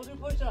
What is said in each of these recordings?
রোজের পয়সা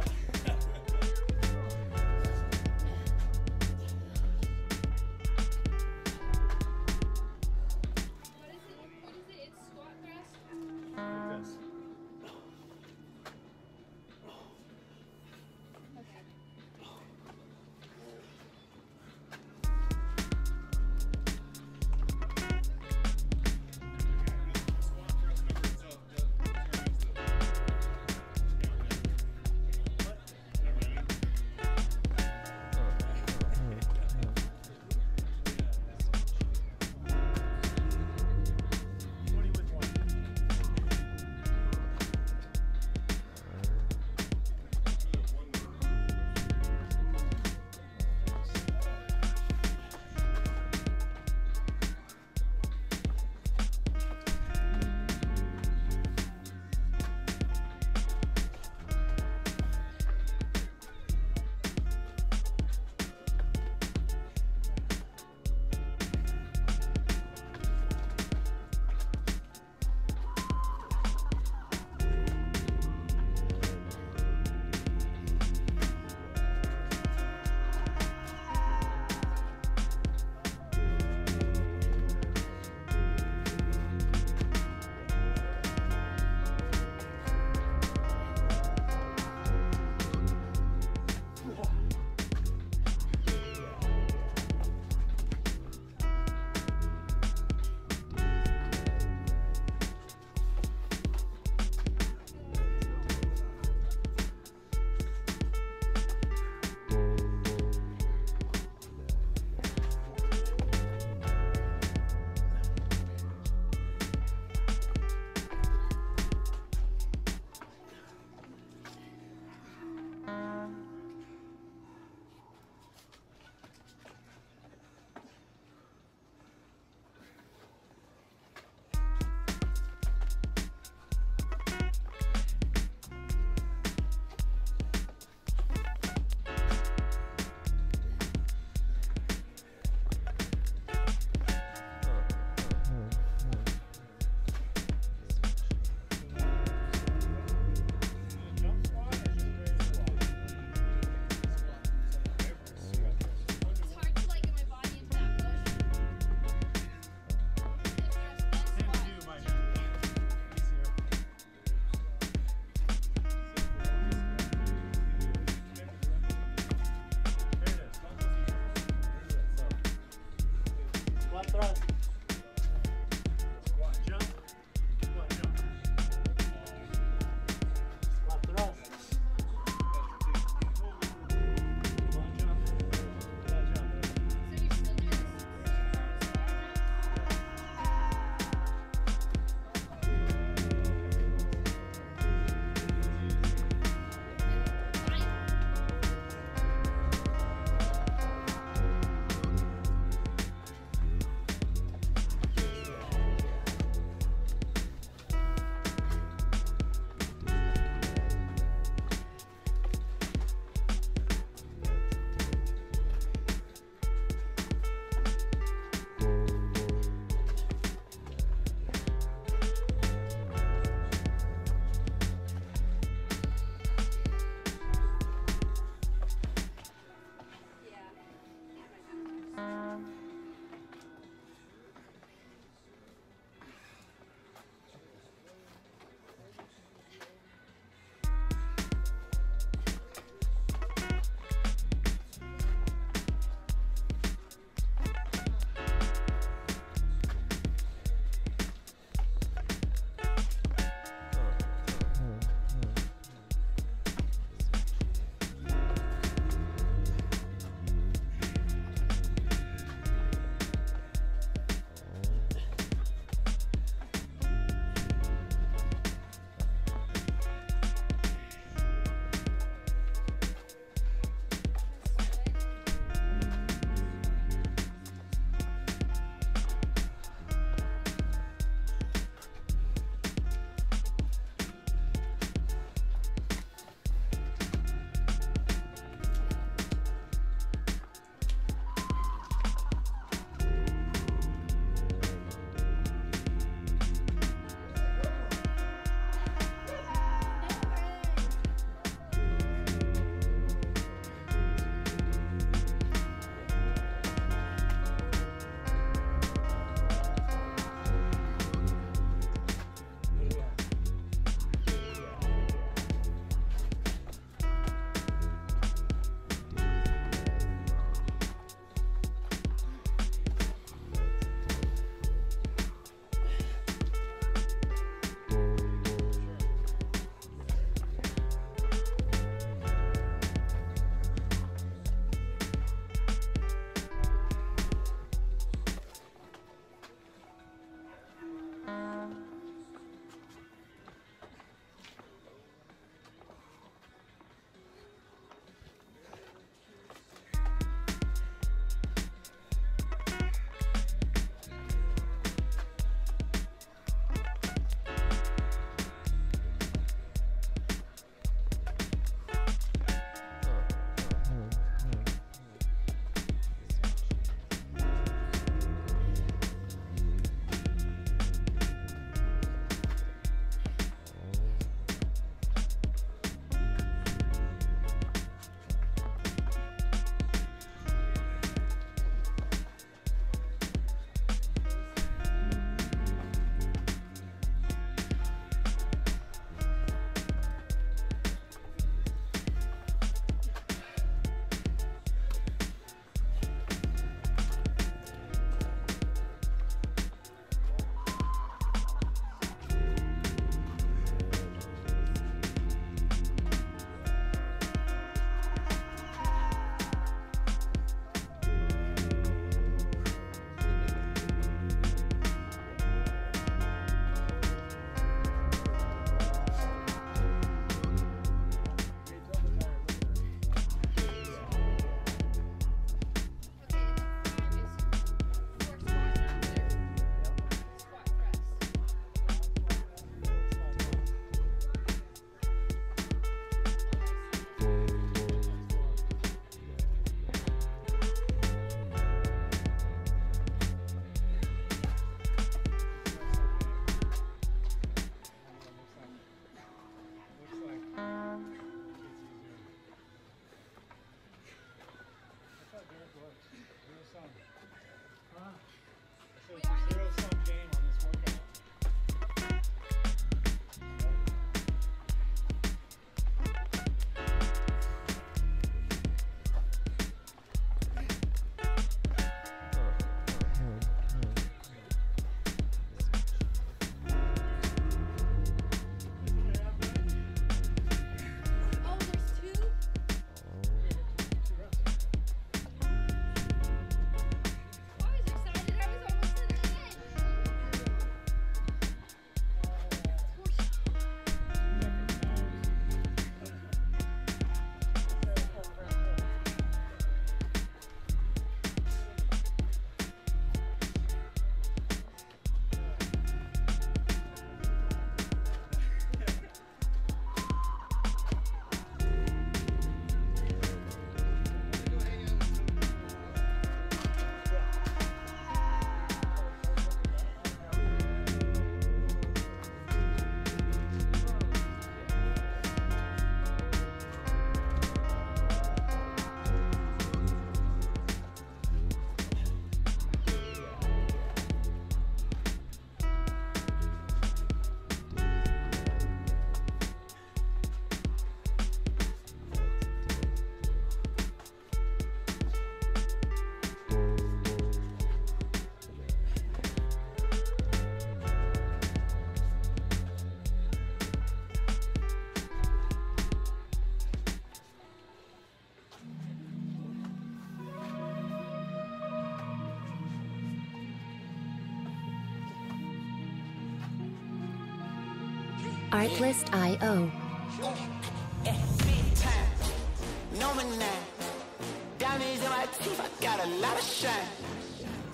Artlist.io. IO.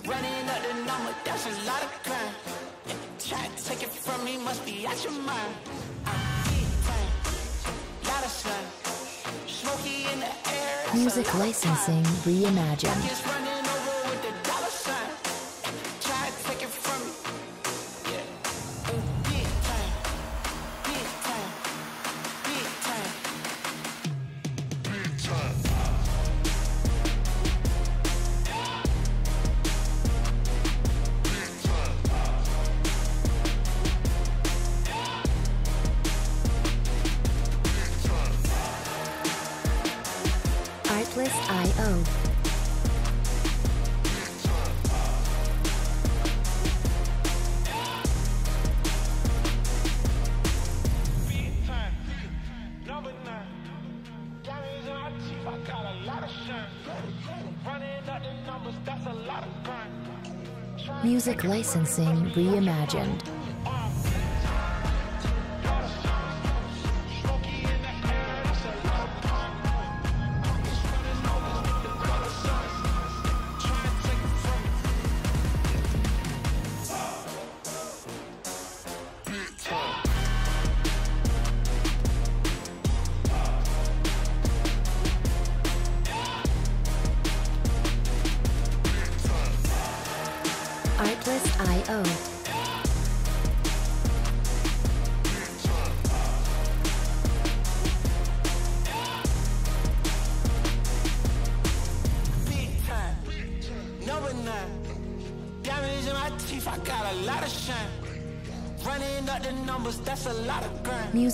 Running up the number, that's a lot of crime. Try to take it from me, must be out your mind. Music licensing reimagined. licensing reimagined.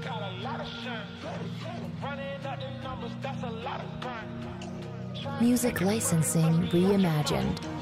Got a lot of shine. Running the numbers, that's a lot of. Music licensing reimagined.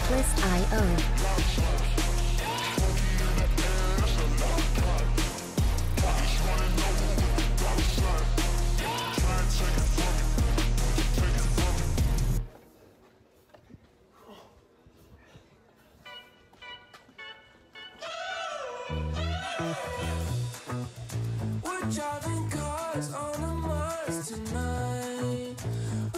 Artlist.io.